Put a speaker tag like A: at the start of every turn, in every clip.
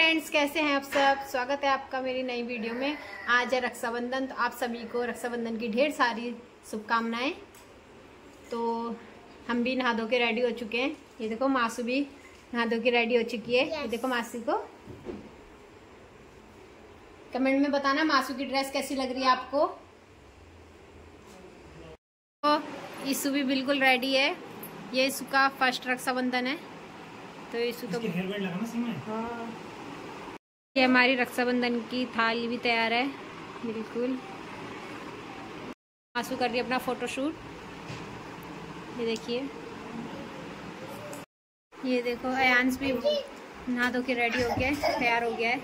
A: Friends कैसे हैं आप सब? स्वागत है आपका मेरी नई वीडियो में। आज है रक्षाबंधन तो आप सभी को रक्षाबंधन की ढेर सारी शुभकामनाएँ। तो हम भी नहा धो के रेडी हो चुके हैं। ये देखो मासू भी नहा धो के रेडी हो चुकी है। ये देखो मासी को। कमेंट में बताना मासू की ड्रेस कैसी लग रही है आपको। तो ईसु भी बिल्कुल रेडी है। ये ईसु का फ़र्स्ट रक्षाबंधन है। तो ईसु तो हाँ। ये हमारी रक्षाबंधन की थाली भी तैयार है। बिल्कुल। आँसू कर रही अपना फोटोशूट ये देखिए। ये देखो, अयांश भी नहा धो के रेडी हो गया तैयार हो गया है।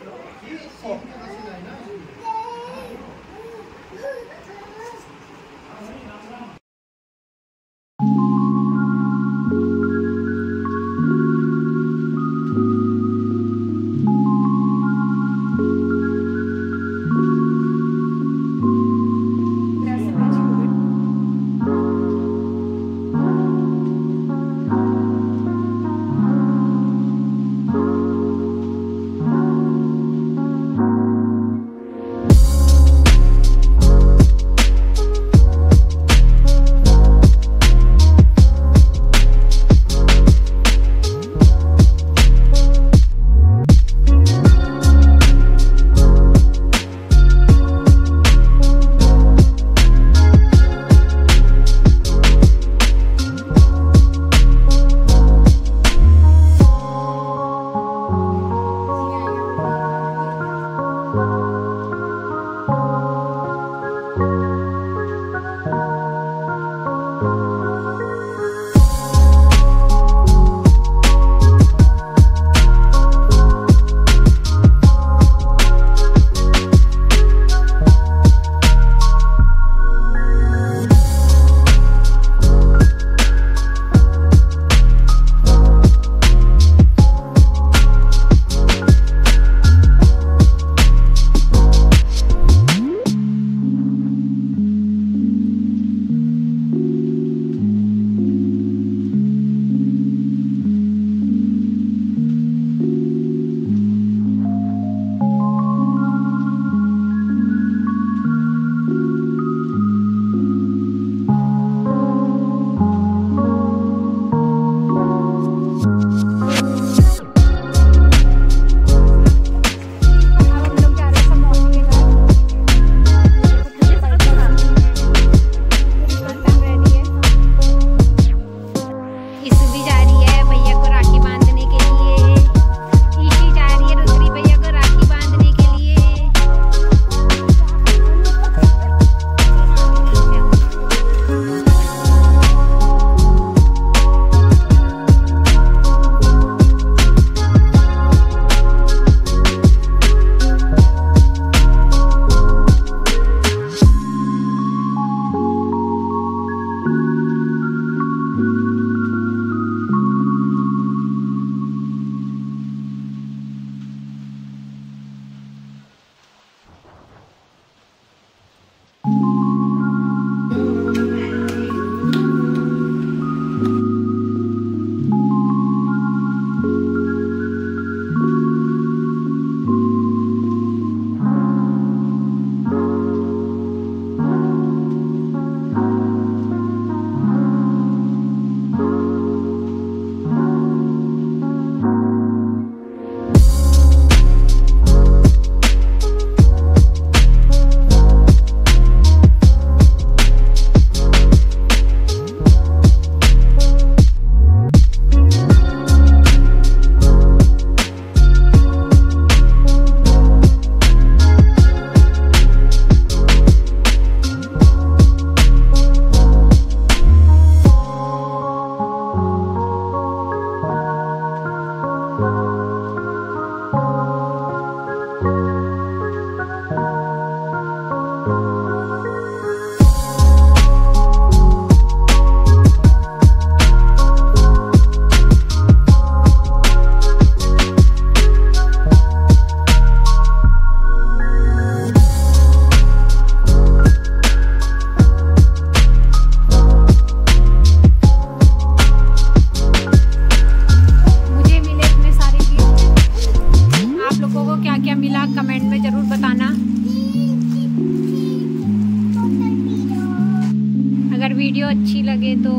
A: वीडियो अच्छी लगे तो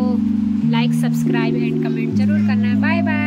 A: लाइक सब्सक्राइब एंड कमेंट ज़रूर करना। है बाय बाय।